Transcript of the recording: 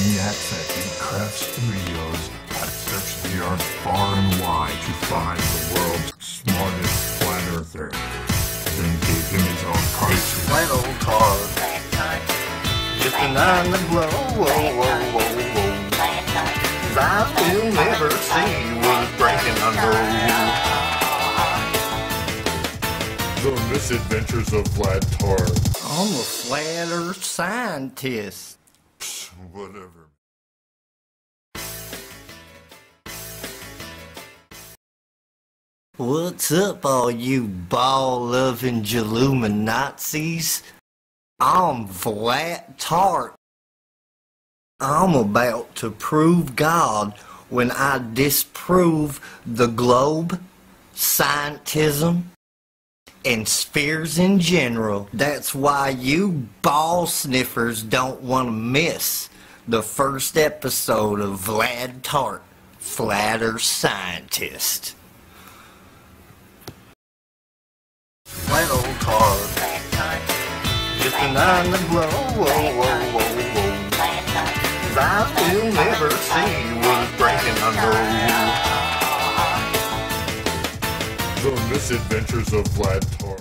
maniacs at Craft Studios have searched the earth far and wide to find the world's smartest flat earther. Then gave him his own cartoon. Flat old tard. Just denying the glow. Whoa, whoa, whoa, whoa. I will never see was breaking under. The Misadventures of Vlad Tard. I'm a flat earth scientist. Whatever. What's up, all you ball-loving Nazis? I'm Vlad Tart. I'm about to prove God when I disprove the globe, scientism, and spheres in general. That's why you ball sniffers don't want to miss the first episode of Vlad Tart, Flatter Scientist. Flat old tard. Just denying the glow. Whoa, whoa, whoa, whoa. I will never see on misadventures of Vlad Tar.